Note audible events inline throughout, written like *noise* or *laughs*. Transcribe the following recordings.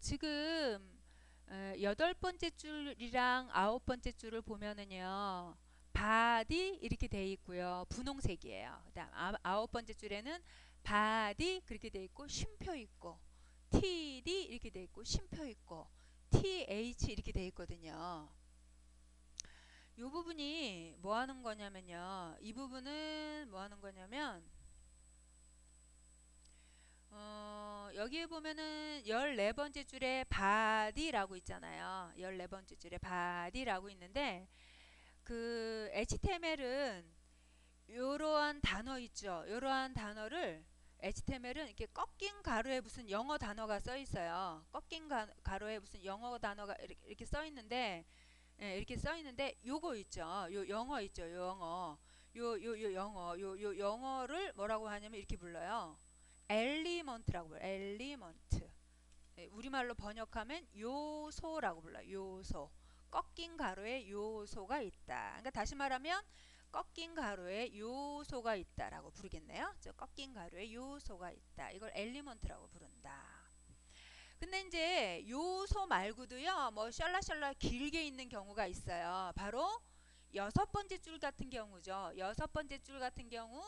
지금 어, 여덟 번째 줄이랑 아홉 번째 줄을 보면은요. body 이렇게 돼 있고요. 분홍색이에요. 그다음 아, 아홉 번째 줄에는 body 그렇게 돼 있고 쉼표 있고 TD 이렇게 돼 있고 쉼표 있고 TH 이렇게 돼 있거든요. 이 부분이 뭐 하는 거냐면요. 이 부분은 뭐 하는 거냐면 어, 여기에 보면은 14번째 줄에 body라고 있잖아요. 14번째 줄에 body라고 있는데 그 HTML은 이러한 단어 있죠. 이러한 단어를 HTML은 이렇게 꺾인 가로에 무슨 영어 단어가 써 있어요. 꺾인 가, 가로에 무슨 영어 단어가 이렇게, 이렇게 써 있는데 예, 이렇게 써 있는데 요거 있죠. 요 영어 있죠. 요 영어. 요 요 요 영어. 요 요 영어를 뭐라고 하냐면 이렇게 불러요. element라고 불러요. element. 예, 우리말로 번역하면 요소라고 불러요. 요소. 꺾인 괄호에 요소가 있다. 그러니까 다시 말하면 꺾인 괄호에 요소가 있다라고 부르겠네요. 저 꺾인 괄호에 요소가 있다. 이걸 element라고 부른다. 근데 이제 요소 말고도요. 뭐 샬라샬라 길게 있는 경우가 있어요. 바로 여섯 번째 줄 같은 경우죠. 여섯 번째 줄 같은 경우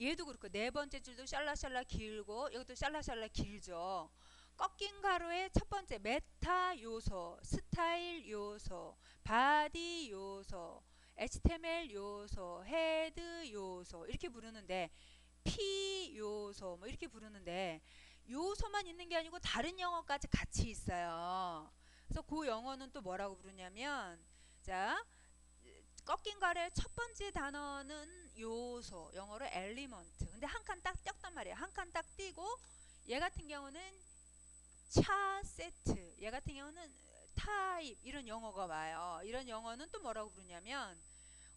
얘도 그렇고 네 번째 줄도 샬라샬라 길고 이것도 샬라샬라 길죠. 꺾인 가로의 첫 번째 meta 요소, 스타일 요소, body 요소, HTML 요소, 헤드 요소 이렇게 부르는데 P 요소 뭐 이렇게 부르는데 요소만 있는 게 아니고 다른 영어까지 같이 있어요. 그래서 그 영어는 또 뭐라고 부르냐면 자 꺾인 가로의 첫 번째 단어는 요소 영어로 element. 근데 한 칸 딱 띄었단 말이에요. 한 칸 딱 띄고 얘 같은 경우는 charset 얘 같은 경우는 타입 이런 영어가 와요. 이런 영어는 또 뭐라고 부르냐면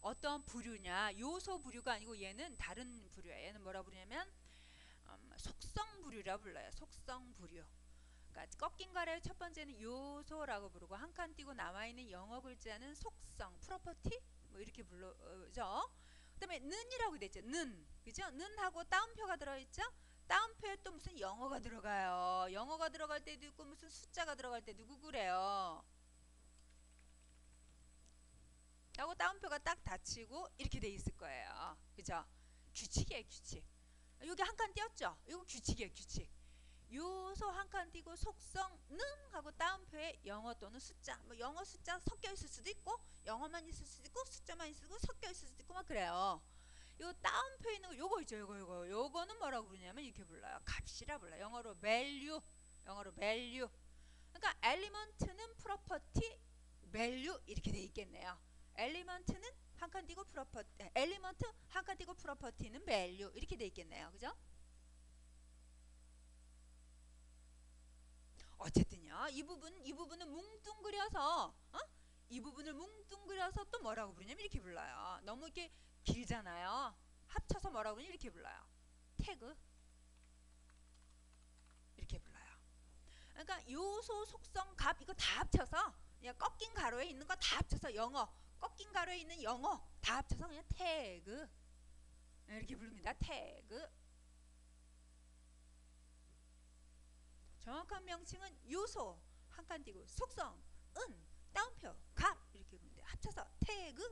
어떤 부류냐. 요소 부류가 아니고 얘는 다른 부류예요. 얘는 뭐라고 부르냐면 음, 속성 부류라 불러요. 속성 부류. 그러니까 꺾인 가래의 첫 번째는 요소라고 부르고 한 칸 띄고 남아 있는 영어 글자는 속성, 프로퍼티? 뭐 이렇게 불러죠. 그다음에 는이라고 돼 있죠. 는. 그죠? 는하고 따옴표가 들어 있죠? 따옴표에 또 무슨 영어가 들어가요. 영어가 들어갈 때도 있고 무슨 숫자가 들어갈 때도 있고 그래요. 하고 따옴표가 딱 닫히고 이렇게 돼 있을 거예요. 그죠? 규칙이에요, 규칙. 여기 한 칸 띄었죠? 이거 규칙이에요, 규칙. 요소 한 칸 띄고 속성 능 하고 따옴표에 영어 또는 숫자. 뭐 영어 숫자 섞여 있을 수도 있고 영어만 있을 수도 있고 숫자만 있을 수도 있고 섞여 있을 수도 있고 막 그래요. 요 따옴표에 있는 거 요거 있죠 요거 요거. 요거는 뭐라고 부르냐면 이렇게 불러요. 값이라 불러요. 영어로 value. 영어로 value. 그러니까 element는 property value 이렇게 돼 있겠네요. element는 한 칸 띄고 property element 한 칸 띄고 property는 value 이렇게 돼 있겠네요. 그죠? 어쨌든요. 이 부분 이 부분은 뭉뚱그려서 어? 이 부분을 뭉뚱그려서 또 뭐라고 부르냐면 이렇게 불러요. 너무 이렇게 길잖아요. 합쳐서 뭐라고 부르냐 이렇게 불러요. 태그 이렇게 불러요. 그러니까 요소, 속성, 값 이거 다 합쳐서 그냥 꺾인 가로에 있는 거 다 합쳐서 영어 꺾인 가로에 있는 영어 다 합쳐서 그냥 태그 이렇게 부릅니다. 태그 정확한 명칭은 요소 한칸 띄고 속성 은 따옴표 값 이렇게 부르는데 합쳐서 태그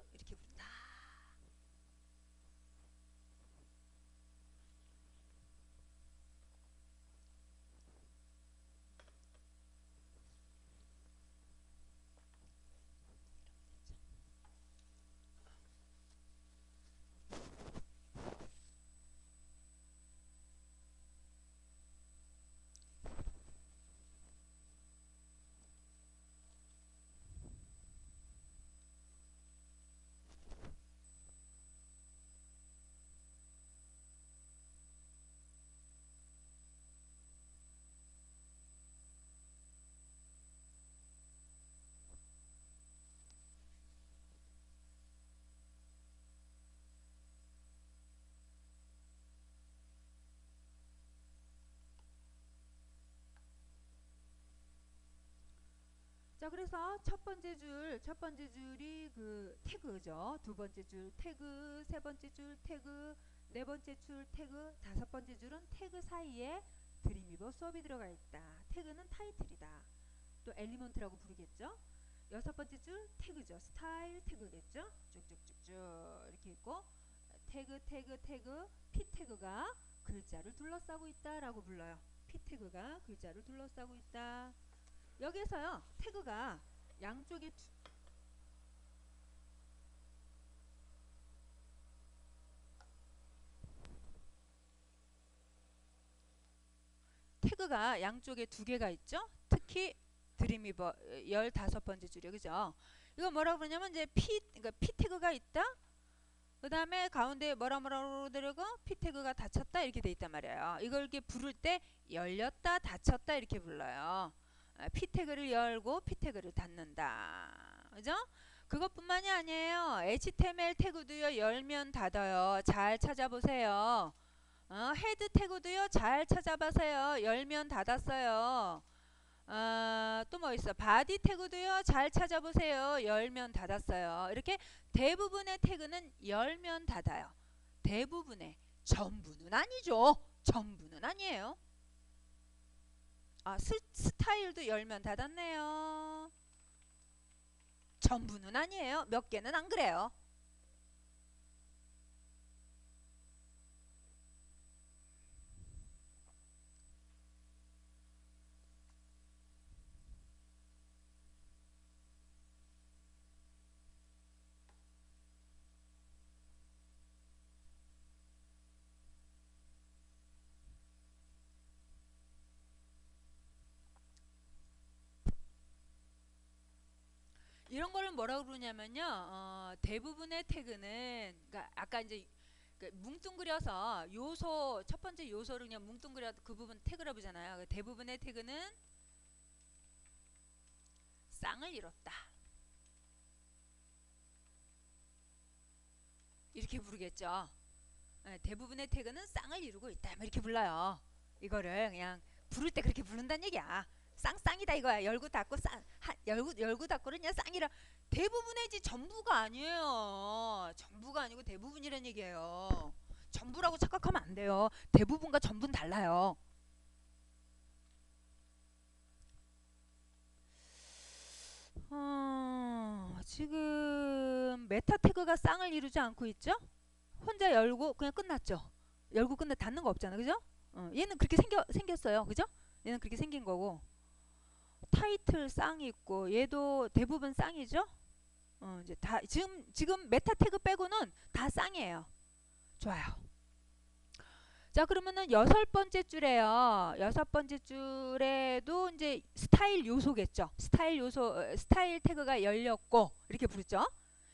자 그래서 첫 번째 줄 첫 번째 줄이 그 태그죠 두 번째 줄 태그 세 번째 줄 태그 네 번째 줄 태그 다섯 번째 줄은 태그 사이에 드림위버 수업이 들어가 있다 태그는 타이틀이다 또 element라고 부르겠죠. 여섯 번째 줄 태그죠. 스타일 태그겠죠. 쭉쭉쭉쭉 이렇게 있고 태그 태그 태그 p 태그가 글자를 둘러싸고 있다라고 불러요. p 태그가 글자를 둘러싸고 있다. 여기서요 태그가 양쪽에 두, 태그가 양쪽에 두 개가 있죠. 특히 드림이버 15번째 줄이요. 그죠? 이거 뭐라고 그러냐면 이제 P 그러니까 P 태그가 있다. 그다음에 가운데 뭐라 뭐라고 그러고 P 태그가 닫혔다 이렇게 돼 있단 말이에요. 이걸 이렇게 부를 때 열렸다 닫혔다 이렇게 불러요. 아, P 태그를 열고 P 태그를 닫는다. 그죠? 그것뿐만이 아니에요. HTML 태그도요. 열면 닫아요. 잘 찾아보세요. 어, 헤드 태그도요. 잘 찾아보세요. 열면 닫았어요. 어, 또 뭐 있어? body 태그도요. 잘 찾아보세요. 열면 닫았어요. 이렇게 대부분의 태그는 열면 닫아요. 대부분의 전부는 아니죠. 전부는 아니에요. 아, 스, 스타일도 열면 닫았네요. 전부는 아니에요. 몇 개는 안 그래요. 이런 거를 뭐라고 그러냐면요. 어, 대부분의 태그는 그러니까 아까 이제 그 뭉뚱그려서 요소 첫 번째 요소를 그냥 뭉뚱그려 그 부분 태그라 보잖아요. 그 대부분의 태그는 쌍을 이뤘다. 이렇게 부르겠죠. 네, 대부분의 태그는 쌍을 이루고 있다. 뭐 이렇게 불러요. 이거를 그냥 부를 때 그렇게 부른다는 얘기야. 쌍쌍이다 이거야. 열고 닫고 쌍 한, 열고 열고 닫고는 그냥 쌍이라 대부분이지 전부가 아니에요. 전부가 아니고 대부분이란 얘기예요. 전부라고 착각하면 안 돼요. 대부분과 전부는 달라요. 어, 지금 메타 태그가 쌍을 이루지 않고 있죠? 혼자 열고 그냥 끝났죠. 열고 끝나 닫는 거 없잖아, 그죠? 어, 얘는 그렇게 생겨 생겼어요, 그죠? 얘는 그렇게 생긴 거고 타이틀 쌍이 있고 얘도 대부분 쌍이죠. 어, 이제 다 지금 지금 meta 태그 빼고는 다 쌍이에요. 좋아요. 자 그러면은 여섯 번째 줄에요. 여섯 번째 줄에도 이제 스타일 요소겠죠. 스타일 요소 어, 스타일 태그가 열렸고 이렇게 부르죠.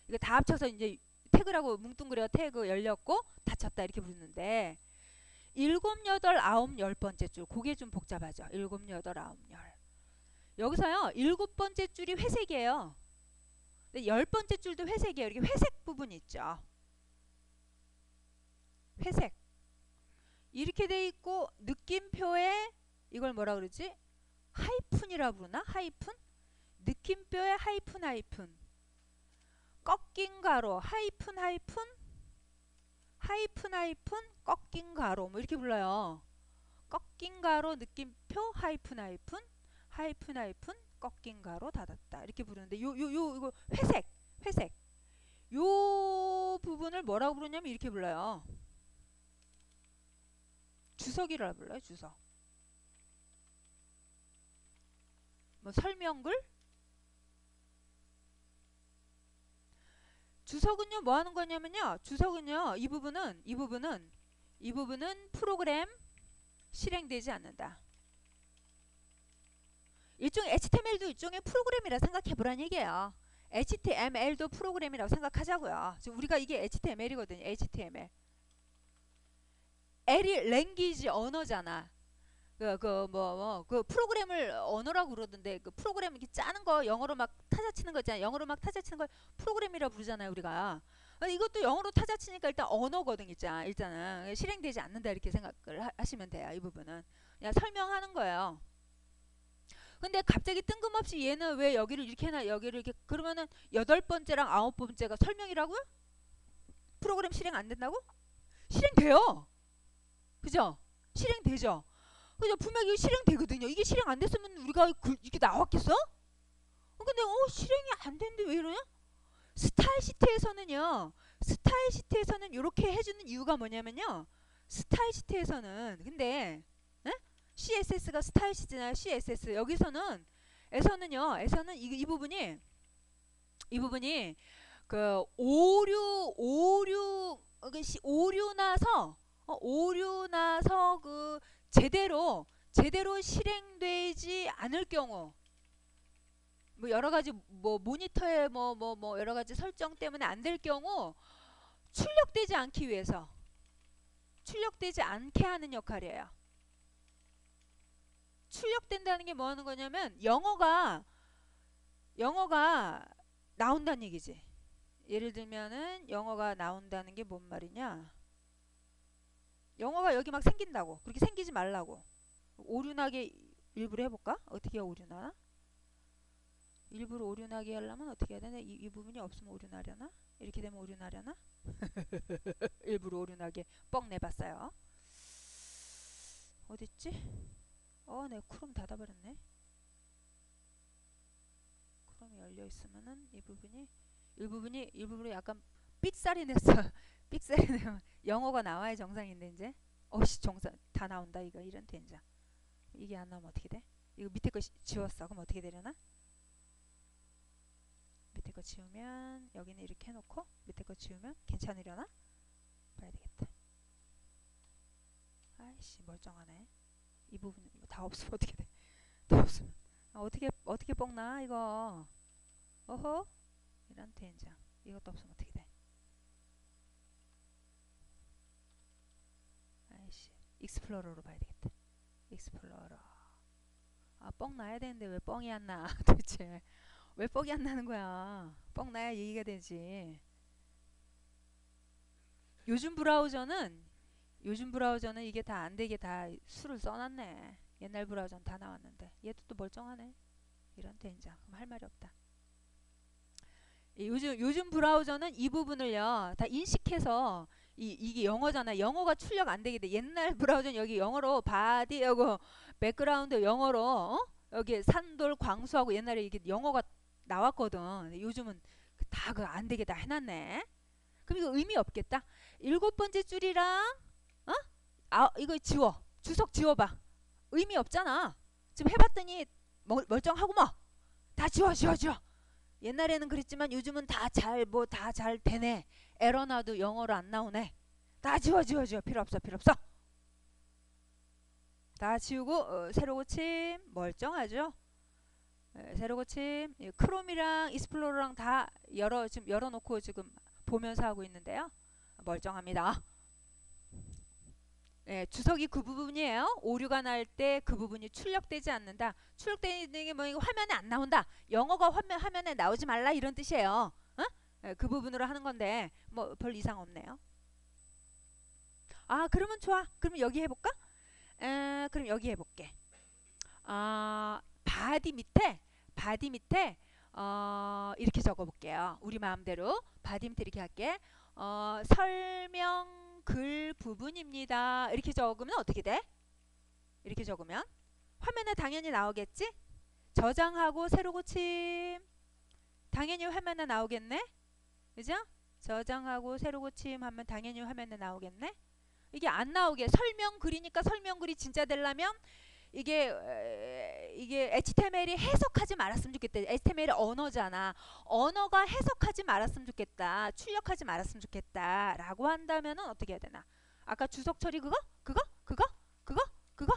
이거 다 합쳐서 이제 태그라고 뭉뚱그려 태그 열렸고 닫혔다 이렇게 부르는데 일곱 여덟 아홉 열 번째 줄 그게 좀 복잡하죠. 일곱 여덟 아홉 열 여기서요 일곱 번째 줄이 회색이에요. 열 번째 줄도 회색이에요. 이렇게 회색 부분 있죠. 회색 이렇게 돼 있고 느낌표에 이걸 뭐라 그러지? 하이픈이라 부르나? 하이픈? 느낌표에 하이픈 하이픈 꺾인 가로 하이픈 하이픈 하이픈 하이픈 꺾인 가로 뭐 이렇게 불러요. 꺾인 가로 느낌표 하이픈 하이픈 하이픈 하이픈 꺾인 가로 닫았다 이렇게 부르는데 요 요 요 이거 회색 회색 요 부분을 뭐라고 부르냐면 이렇게 불러요. 주석이라 불러요. 주석. 뭐 설명글? 주석은요 뭐 하는 거냐면요. 주석은요 이 부분은 이 부분은 이 부분은 프로그램 실행되지 않는다. 일종의 HTML도 일종의 프로그램이라 생각해 보라는 얘기예요. HTML도 프로그램이라고 생각하자고요. 지금 우리가 이게 HTML이거든요. HTML. L이 랭귀지 언어잖아. 그그뭐뭐그 프로그램을 언어라고 그러던데 그 프로그램 이렇게 짜는 거 영어로 막 타자 치는 거 있잖아요. 영어로 막 타자 치는 걸 프로그램이라고 부르잖아요, 우리가. 이것도 영어로 타자 치니까 일단 언어거든, 있잖아. 일단은 실행되지 않는다 이렇게 생각을 하, 시면 돼요. 이 부분은 그냥 설명하는 거예요. 근데 갑자기 뜬금없이 얘는 왜 여기를 이렇게 해놔 여기를 이렇게 그러면은 여덟 번째랑 아홉 번째가 설명이라고요? 프로그램 실행 안 된다고? 실행돼요. 그죠? 실행되죠. 그냥 분명히 실행되거든요. 이게 실행 안 됐으면 우리가 그, 이렇게 나왔겠어? 어, 근데 어 실행이 안 되는데 왜 이러냐? 스타일 시트에서는요. 스타일 시트에서는 이렇게 해주는 이유가 뭐냐면요. 스타일 시트에서는 근데 에? CSS가 스타일 시트잖아요. CSS 여기서는 에서는요. 에서는 이, 이 부분이 이 부분이 그 오류 오류 어, 그 시- 오류 나서 어, 오류 나서 그 제대로 제대로 실행되지 않을 경우 뭐 여러 가지 뭐 모니터에 뭐 뭐 뭐 여러 가지 설정 때문에 안 될 경우 출력되지 않기 위해서 출력되지 않게 하는 역할이에요. 출력된다는 게 뭐 하는 거냐면 영어가 영어가 나온다는 얘기지. 예를 들면은 영어가 나온다는 게 뭔 말이냐? 영어가 여기 막 생긴다고. 그렇게 생기지 말라고. 오류나게 일부러 해볼까? 어떻게 오류나? 일부러 오류나게 하려면 어떻게 해야 되나? 이, 이 부분이 없으면 오류나려나? 이렇게 되면 오류나려나? *laughs* 일부러 오류나게 뻥 내봤어요. 어딨지? 어, 내 크롬 닫아버렸네. 크롬이 열려 있으면은 이 부분이 이 부분이 이 부분이 약간 삑살이 냈어. *laughs* 삑살이 내면 영어가 나와야 정상인데 이제 어씨 정상 다 나온다 이거 이런 된장. 이게 안 나오면 어떻게 돼? 이거 밑에 거 시- 지웠어. 그럼 어떻게 되려나? 밑에 거 지우면 여기는 이렇게 해놓고 밑에 거 지우면 괜찮으려나? 봐야 되겠다. 아이씨 멀쩡하네. 이 부분 다 없으면 어떻게 돼? *laughs* 다 없으면 아, 어떻게 어떻게 뻥나 이거? 어허 이런 된장 이것도 없으면 어떻게 돼? 아이씨 익스플로러로 봐야 되겠다. 익스플로러 아 뻥 나야 되는데 왜 뻥이 안 나? *laughs* 도대체 왜 뻥이 안 나는 거야? 뻥 나야 얘기가 되지. 요즘 브라우저는 요즘 브라우저는 이게 다 안 되게 다 수를 써놨네. 옛날 브라우저는 다 나왔는데 얘도 또 멀쩡하네. 이런 된장. 그럼 할 말이 없다. 이 요즘 요즘 브라우저는 이 부분을요 다 인식해서 이 이게 영어잖아. 영어가 출력 안 되게 돼. 옛날 *laughs* 브라우저는 여기 영어로 body 하고 background 영어로 어? 여기 산돌 광수하고 옛날에 이게 영어가 나왔거든. 요즘은 다 그 안 되게 다 해놨네. 그럼 이거 의미 없겠다. 일곱 번째 줄이랑 어? 아 이거 지워. 주석 지워봐. 의미 없잖아. 지금 해봤더니 멀, 멀쩡하고 뭐. 다 지워 지워 지워. 옛날에는 그랬지만 요즘은 다 잘 뭐 다 잘 되네. 에러 나도 영어로 안 나오네. 다 지워 지워 지워 필요 없어 필요 없어. 다 지우고 어, 새로 고침 멀쩡하죠. 에, 새로 고침 이 크롬이랑 익스플로러랑 다 열어 지금 열어놓고 지금 보면서 하고 있는데요. 멀쩡합니다. 예, 주석이 그 부분이에요. 오류가 날 때 그 부분이 출력되지 않는다. 출력되는 게 뭐 이거 화면에 안 나온다. 영어가 화면 화면에 나오지 말라 이런 뜻이에요. 어? 예, 그 부분으로 하는 건데 뭐 별 이상 없네요. 아 그러면 좋아. 그러면 여기 해볼까? 에, 그럼 여기 해볼게. 아 body 밑에 body 밑에 어, 이렇게 적어볼게요. 우리 마음대로 body 밑에 이렇게 할게. 어, 설명 글 부분입니다. 이렇게 적으면 어떻게 돼? 이렇게 적으면 화면에 당연히 나오겠지? 저장하고 새로 고침. 당연히 화면에 나오겠네? 그죠? 저장하고 새로 고침 하면 당연히 화면에 나오겠네? 이게 안 나오게 설명 글이니까 설명 글이 진짜 되려면 이게 에, 이게 HTML이 해석하지 말았으면 좋겠다. HTML이 언어잖아. 언어가 해석하지 말았으면 좋겠다. 출력하지 말았으면 좋겠다라고 한다면은 어떻게 해야 되나? 아까 주석 처리 그거? 그거? 그거? 그거? 그거?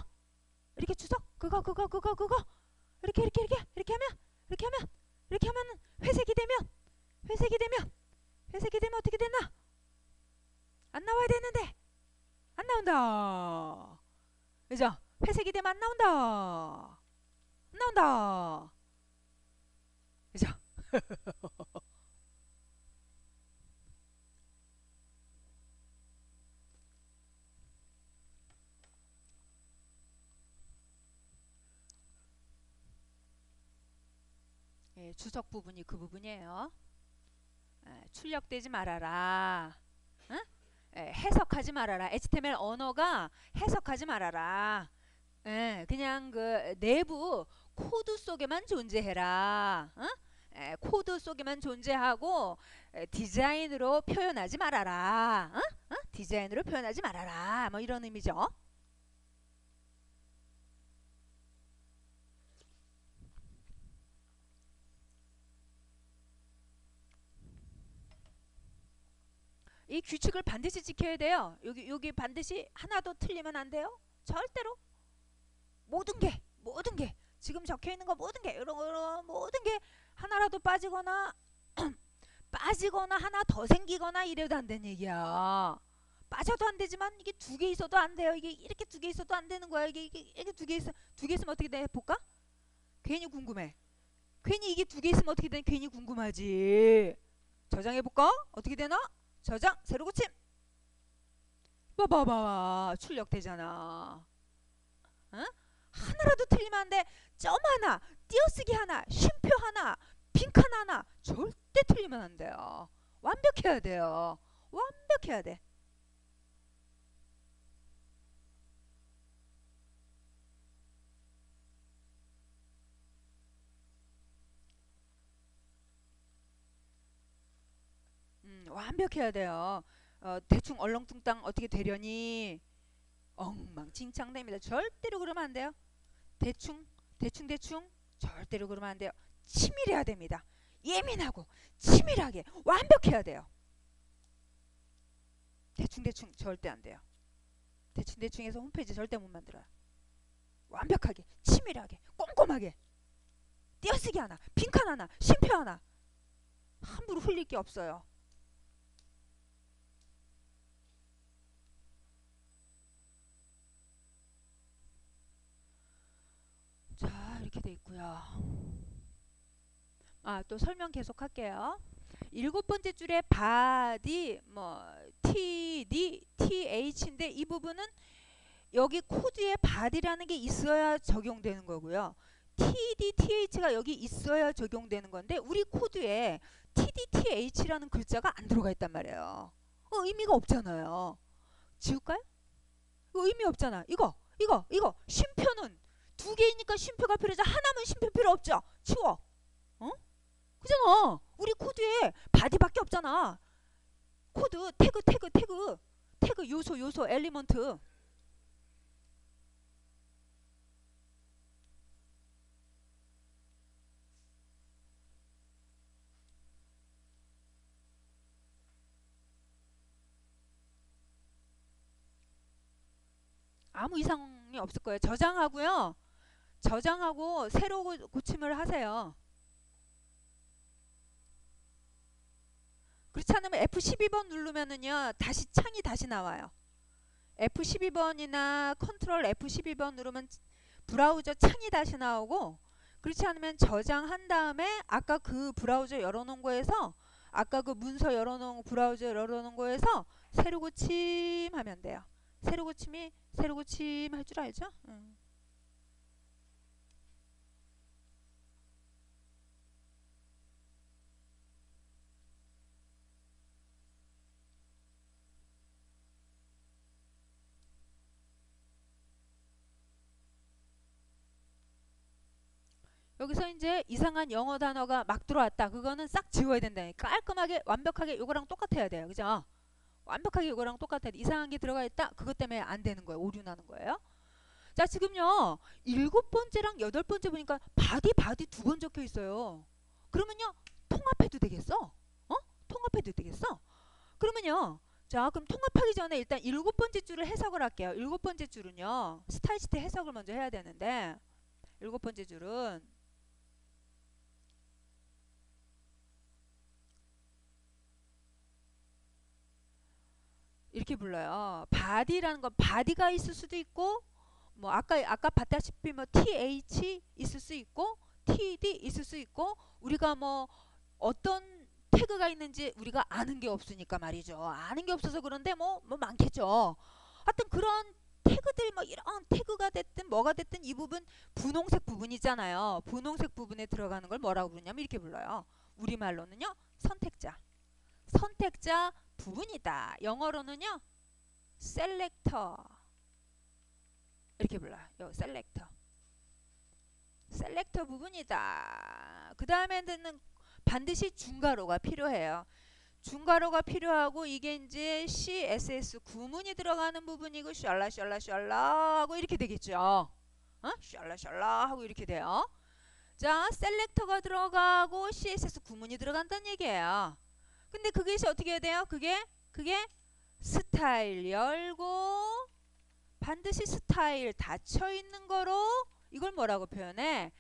이렇게 주석 그거 그거 그거 그거 이렇게 이렇게 이렇게 이렇게 하면 이렇게 하면 이렇게 하면 회색이 되면 회색이 되면 회색이 되면 어떻게 되나? 안 나와야 되는데 안 나온다. 그죠? 회색이 되면 안 나온다. 안 나온다. 그죠? *laughs* 예, 주석 부분이 그 부분이에요. 예, 출력되지 말아라. 응? 예, 해석하지 말아라. HTML 언어가 해석하지 말아라. 예, 그냥 그 내부 코드 속에만 존재해라. 어? 에, 코드 속에만 존재하고 에, 디자인으로 표현하지 말아라. 어? 어? 디자인으로 표현하지 말아라. 뭐 이런 의미죠. 이 규칙을 반드시 지켜야 돼요. 여기 여기 반드시 하나도 틀리면 안 돼요. 절대로 모든 게 모든 게 지금 적혀 있는 거 모든 게 이런 이런 모든 게 하나라도 빠지거나 *clears throat* 빠지거나 하나 더 생기거나 이래도 안 되는 얘기야. 빠져도 안 되지만 이게 두 개 있어도 안 돼요. 이게 이렇게 두 개 있어도 안 되는 거야. 이게 이게, 이게 두 개 있어 두 개 있으면 어떻게 돼? 볼까? 괜히 궁금해. 괜히 이게 두 개 있으면 어떻게 되는 괜히 궁금하지. 저장해 볼까? 어떻게 되나? 저장 새로 고침. 봐봐봐 출력 되잖아. 어? 하나라도 틀리면 안 돼. 점 하나, 띄어쓰기 하나, 쉼표 하나, 빈칸 하나 절대 틀리면 안 돼요. 완벽해야 돼요. 완벽해야 돼. 음, 완벽해야 돼요. 어, 대충 얼렁뚱땅 어떻게 되려니 엉망진창됩니다. 절대로 그러면 안 돼요. 대충 대충 대충 절대로 그러면 안 돼요. 치밀해야 됩니다. 예민하고 치밀하게 완벽해야 돼요. 대충 대충 절대 안 돼요. 대충 대충해서 홈페이지 절대 못 만들어요. 완벽하게 치밀하게 꼼꼼하게 띄어쓰기 하나 빈칸 하나 쉼표 하나 함부로 흘릴 게 없어요. 자 이렇게 돼 있고요. 아 또 설명 계속 할게요. 일곱 번째 줄에 body 뭐 td th인데 이 부분은 여기 코드에 body라는 게 있어야 적용되는 거고요. td th가 여기 있어야 적용되는 건데 우리 코드에 td th라는 글자가 안 들어가 있단 말이에요. 어, 의미가 없잖아요. 지울까요? 이거 의미 없잖아. 이거 이거 이거 쉼표는 두 개이니까 쉼표가 필요하죠. 하나면 쉼표 필요 없죠. 치워. 어? 그잖아. 우리 코드에 body밖에 없잖아. 코드 태그 태그 태그 태그 요소 요소 element 아무 이상이 없을 거예요. 저장하고요. 저장하고 새로 고- 고침을 하세요. 그렇지 않으면 F12번 누르면은요. 다시 창이 다시 나와요. F12번이나 컨트롤 F12번 누르면 브라우저 창이 다시 나오고 그렇지 않으면 저장한 다음에 아까 그 브라우저 열어놓은 거에서 아까 그 문서 열어놓은 브라우저 열어놓은 거에서 새로 고침 하면 돼요. 새로 고침이 새로 고침 할 줄 알죠? 응. 여기서 이제 이상한 영어 단어가 막 들어왔다. 그거는 싹 지워야 된다. 깔끔하게 완벽하게 요거랑 똑같아야 돼요. 그죠? 완벽하게 이거랑 똑같아. 이상한 게 들어가 있다. 그것 때문에 안 되는 거예요. 오류 나는 거예요. 자, 지금요. 일곱 번째랑 여덟 번째 보니까 body body 두 번 적혀 있어요. 그러면요. 통합해도 되겠어? 어? 통합해도 되겠어? 그러면요. 자, 그럼 통합하기 전에 일단 일곱 번째 줄을 해석을 할게요. 일곱 번째 줄은요. style sheet 해석을 먼저 해야 되는데 일곱 번째 줄은 이렇게 불러요. body라는 건 body가 있을 수도 있고 뭐 아까 아까 봤다시피 뭐 th 있을 수 있고 td 있을 수 있고 우리가 뭐 어떤 태그가 있는지 우리가 아는 게 없으니까 말이죠. 아는 게 없어서 그런데 뭐뭐 많겠죠. 하여튼 그런 태그들 뭐 이런 태그가 됐든 뭐가 됐든 이 부분 분홍색 부분 있잖아요. 분홍색 부분에 들어가는 걸 뭐라고 부르냐면 이렇게 불러요. 우리말로는요. 선택자. 선택자 부분이다. 영어로는요. selector. 이렇게 불러요. 요 selector. selector 부분이다. 그 다음에는 반드시 중괄호가 필요해요. 중괄호가 필요하고 이게 이제 CSS 구문이 들어가는 부분이고 샬라 샬라 샬라 하고 이렇게 되겠죠. 어? 샬라 샬라 하고 이렇게 돼요. 자, 셀렉터가 들어가고 CSS 구문이 들어간다는 얘기예요. 근데 그게 어떻게 해야 돼요? 그게 그게 스타일 열고 반드시 스타일 닫혀 있는 거로 이걸 뭐라고 표현해?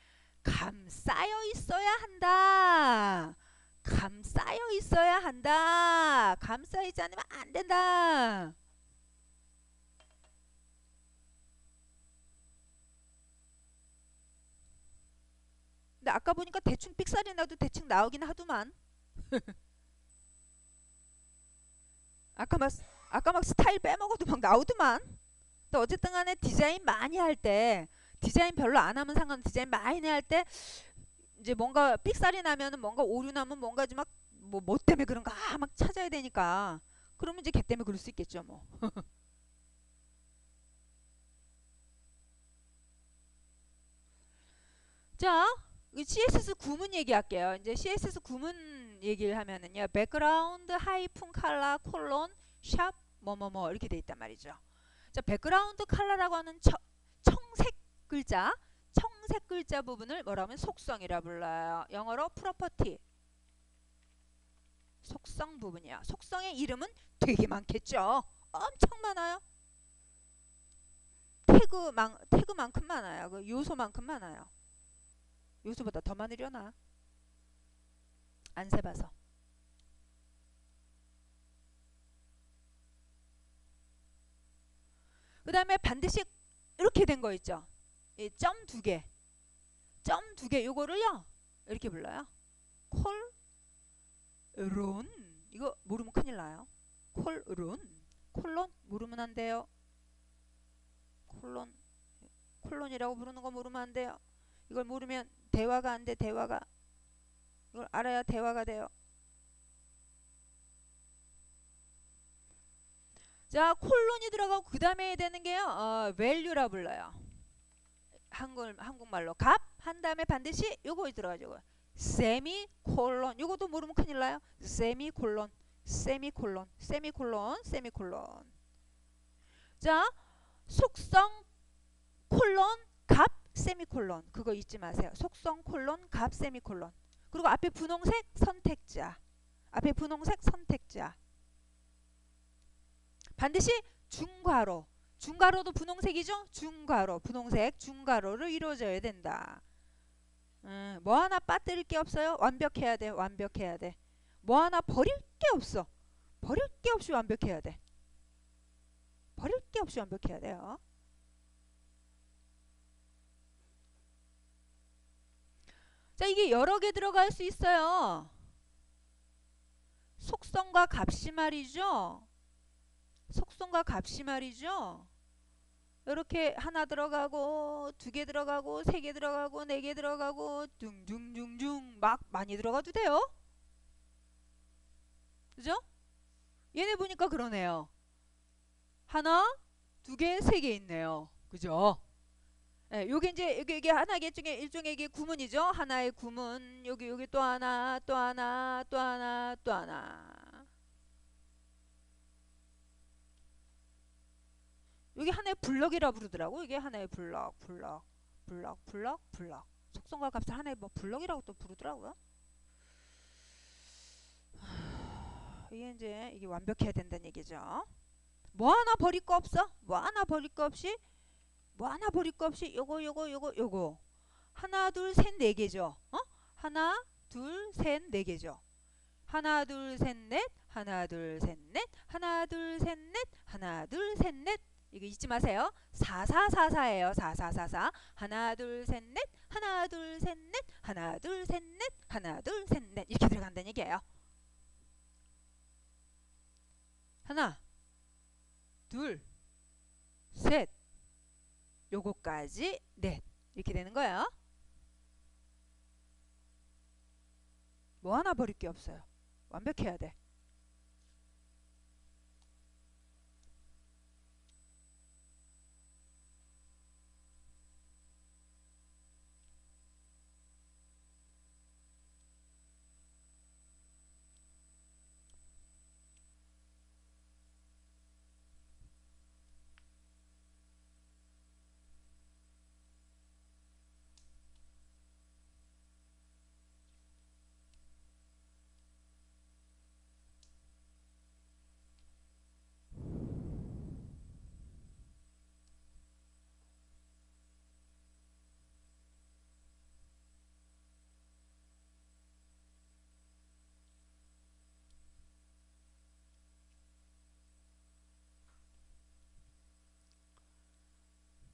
감싸여 있어야 한다. 감싸여 있어야 한다. 감싸 있지 않으면 안 된다. 근데 아까 보니까 대충 삑살이 나도 대충 나오긴 하더만. *laughs* 아까 막 아까 막 스타일 빼먹어도 막 나오더만. 근데 어쨌든 간에 디자인 많이 할 때 디자인 별로 안 하면 상관 디자인 많이 할 때 이제 뭔가 삑살이 나면은 뭔가 오류 나면 뭔가 좀 막 뭐 뭐 때문에 그런가 막 찾아야 되니까 그러면 이제 걔 때문에 그럴 수 있겠죠 뭐. *laughs* 자, 이 CSS 구문 얘기할게요. 이제 CSS 구문 얘기를 하면은요. background 하이픈 칼라 콜론 sharp 뭐뭐뭐 이렇게 돼 있단 말이죠. 자, 백그라운드 칼라라고 하는 처, 청색 글자, 청색 글자 부분을 뭐라 하면 속성이라 불러요. 영어로 property. 속성 부분이야. 속성의 이름은 되게 많겠죠. 엄청 많아요. 태그만 태그만큼 많아요. 그 요소만큼 많아요. 요소보다 더 많으려나? 안 세봐서. 그 다음에 반드시 이렇게 된 거 있죠. 점두 개. 점 두 개. 요거를요. 이렇게 불러요. 콜 론. 이거 모르면 큰일 나요. 콜 론. 콜론 모르면 안 돼요. 콜론. 콜론이라고 부르는 거 모르면 안 돼요. 이걸 모르면 대화가 안 돼. 대화가. 이걸 알아야 대화가 돼요. 자, 콜론이 들어가고 그 다음에 되는 게요. 어, value라 불러요. 한글 한국말로 값 한 다음에 반드시 요거 들어가죠. 세미 콜론. 요것도 모르면 큰일 나요. 세미 콜론. 세미 콜론. 세미 콜론. 세미 콜론. 자, 속성 콜론 값 세미 콜론. 그거 잊지 마세요. 속성 콜론 값 세미 콜론. 그리고 앞에 분홍색 선택자. 앞에 분홍색 선택자. 반드시 중괄호. 중괄호도 분홍색이죠? 중괄호, 분홍색, 중괄호를 이루어져야 된다. 음, 뭐 하나 빠뜨릴 게 없어요? 완벽해야 돼, 완벽해야 돼. 뭐 하나 버릴 게 없어. 버릴 게 없이 완벽해야 돼. 버릴 게 없이 완벽해야 돼요. 자, 이게 여러 개 들어갈 수 있어요. 속성과 값이 말이죠. 속성과 값이 말이죠. 이렇게 하나 들어가고 두 개 들어가고 세 개 들어가고 네 개 들어가고 둥둥둥둥 막 많이 들어가도 돼요. 그죠? 얘네 보니까 그러네요. 하나, 두 개, 세 개 있네요. 그죠? 예, 요게 이제 여기 이게 하나 일종의 일종의 이게 구문이죠. 하나의 구문. 여기 여기 또 하나, 또 하나, 또 하나, 또 하나. 여기 하나의 블럭이라 부르더라고. 이게 하나의 블럭, 블럭, 블럭, 블럭, 블럭. 속성과 값을 하나의 뭐 블럭이라고 또 부르더라고요. *sighs* 이게 이제 이게 완벽해야 된다는 얘기죠. 뭐 하나 버릴 거 없어? 뭐 하나 버릴 거 없이 뭐 하나 버릴 거 없이 요거 요거 요거 요거 하나 둘 셋 네 개죠. 어? 하나 둘 셋 네 개죠. 하나 둘 셋 넷 하나 둘 셋 넷 하나 둘 셋 넷 하나 둘 셋 넷 이거 잊지 마세요. 4444예요. 4444. 하나 둘 셋 넷 하나 둘 셋 넷 하나 둘 셋 넷 하나 둘 셋 넷 이렇게 들어간다는 얘기예요. 하나 둘셋 요거까지 넷 이렇게 되는 거예요. 뭐 하나 버릴 게 없어요. 완벽해야 돼.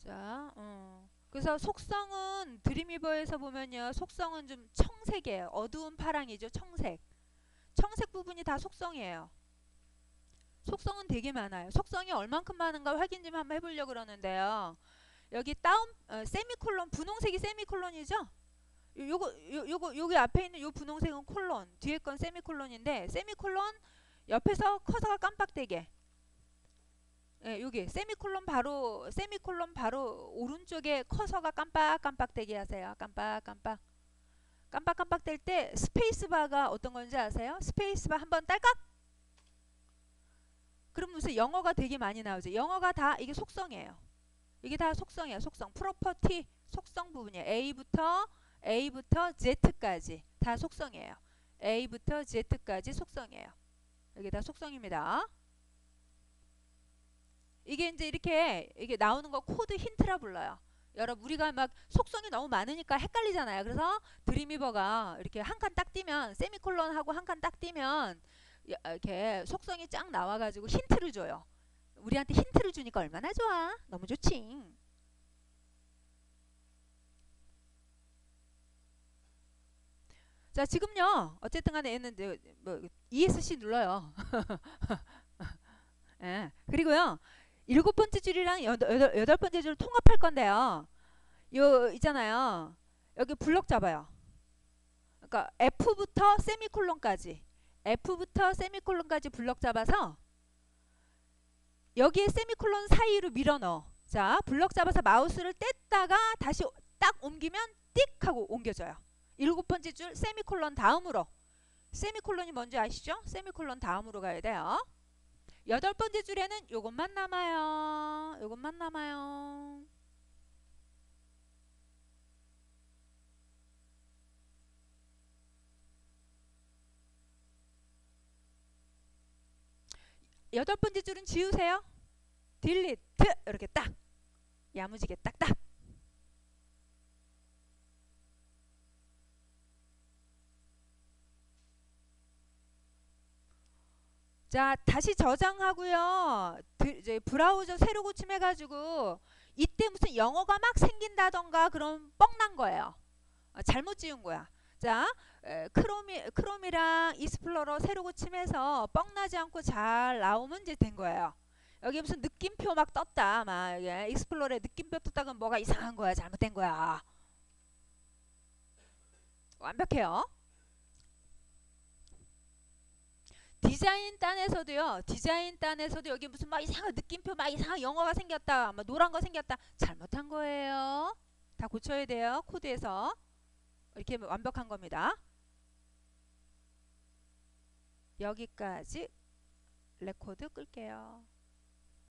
자, 어. 그래서 속성은 드림위버에서 보면요. 속성은 좀 청색이에요. 어두운 파랑이죠. 청색. 청색 부분이 다 속성이에요. 속성은 되게 많아요. 속성이 얼만큼 많은가 확인 좀 한번 해보려고 그러는데요. 여기 다운 어, 세미콜론 분홍색이 세미콜론이죠? 요- 요거 요, 요거 여기 앞에 있는 요 분홍색은 콜론, 뒤에 건 세미콜론인데 세미콜론 옆에서 커서가 깜빡대게. 예, 여기 세미콜론 바로 세미콜론 바로 오른쪽에 커서가 깜빡깜빡대게 하세요. 깜빡깜빡. 깜빡깜빡 될 때 스페이스바가 어떤 건지 아세요? 스페이스바 한번 딸깍. 그럼 무슨 영어가 되게 많이 나오죠. 영어가 다 이게 속성이에요. 이게 다 속성이에요. 속성. property 속성 부분이에요. A부터 A부터 Z까지 다 속성이에요. A부터 Z까지 속성이에요. 여기 다 속성입니다. 이게 이제 이렇게 이게 나오는 거 코드 힌트라 불러요. 여러분 우리가 막 속성이 너무 많으니까 헷갈리잖아요. 그래서 Dreamweaver가 이렇게 한 칸 딱 띄면 세미콜론 하고 한 칸 딱 띄면 야- 이렇게 속성이 쫙 나와가지고 힌트를 줘요. 우리한테 힌트를 주니까 얼마나 좋아. 너무 좋지. 자 지금요 어쨌든 간에 얘는 뭐 ESC 눌러요. *laughs* 예. 그리고요 일곱 번째 줄이랑 여덟, 여덟, 번째 줄 통합할 건데요. 요 있잖아요. 여기 블럭 잡아요. 그러니까 F부터 세미콜론까지 F부터 세미콜론까지 블럭 잡아서 여기에 세미콜론 사이로 밀어 넣어. 자, 블럭 잡아서 마우스를 뗐다가 다시 딱 옮기면 띡 하고 옮겨져요. 일곱 번째 줄 세미콜론 다음으로 세미콜론이 뭔지 아시죠? 세미콜론 다음으로 가야 돼요. 여덟 번째 줄에는 요것만 남아요. 요것만 남아요. 여덟 번째 줄은 지우세요. 딜리트 이렇게 딱 야무지게 딱딱. 자 다시 저장하고요. 드, 이제 브라우저 새로 고침해가지고 이때 무슨 영어가 막 생긴다던가 그런 뻥난 거예요. 어, 잘못 지운 거야. 자 에, 크롬이 크롬이랑 이스플로러 새로 고침해서 뻥나지 않고 잘 나오면 이제 된 거예요. 여기 무슨 느낌표 막 떴다. 막 이게 Explorer에 느낌표 떴다 그럼 뭐가 이상한 거야. 잘못된 거야. 완벽해요. 디자인 단에서도요. 디자인 단에서도 여기 무슨 막 이상한 느낌표 막 이상한 영어가 생겼다. 막 노란 거 생겼다. 잘못한 거예요. 다 고쳐야 돼요. 코드에서. 이렇게 완벽한 겁니다. 여기까지 레코드 끌게요.